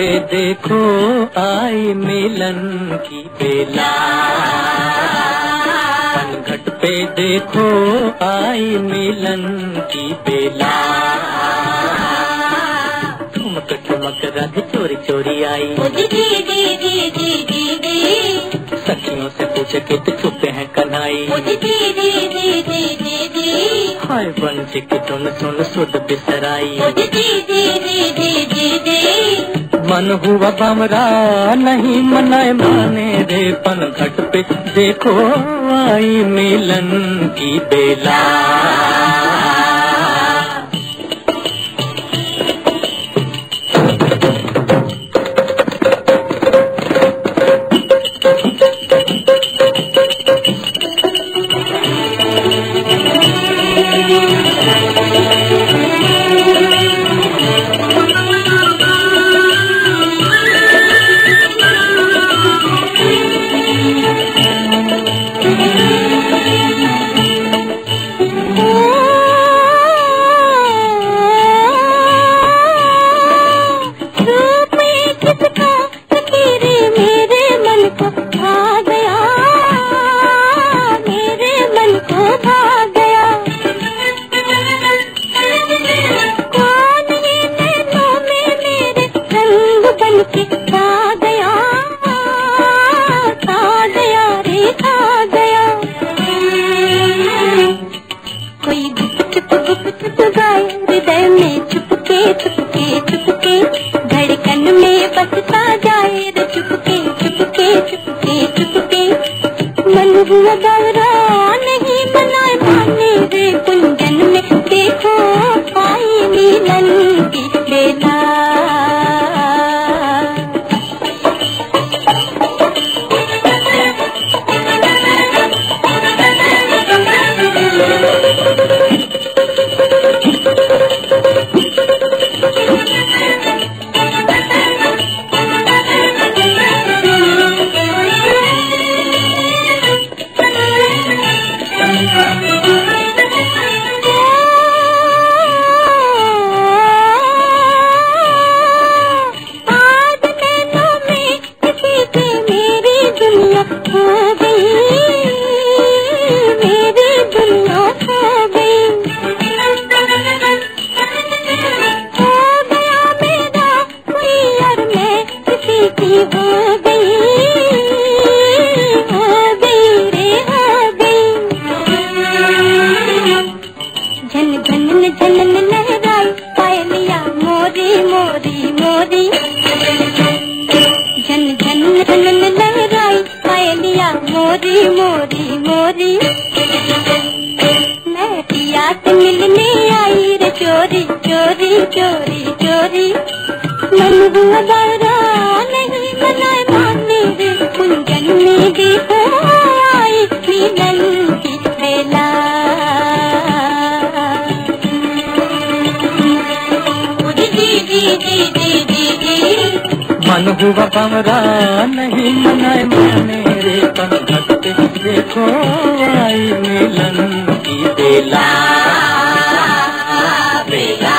पे देखो आई मिलन की बेला पनघट पे देखो आई मिलन की बेला ठुमक ठुमक राधे चोरी चोरी आई सखियों से पूछे कि तो छुपे हैं कन्हई हाय बंसी की धुन सुन सुध बिसराई मन हुआ बमरा नहीं मनाए माने रे पन घट पे देखो, आई मिलन की बेला। मन मोरी मोरी मोरी। मैं पिया से मिलने आई रे चोरी चोरी चोरी चोरी। मन हुआ बारा नहीं मनाए माने रे कुंजन में देखो आई मिलन की बेला। मन हुआ बमरा नहीं मनाए देखो आई मिलन की बेला बेला